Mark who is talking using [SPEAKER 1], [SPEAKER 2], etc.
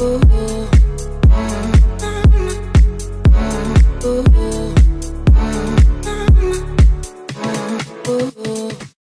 [SPEAKER 1] Ooh.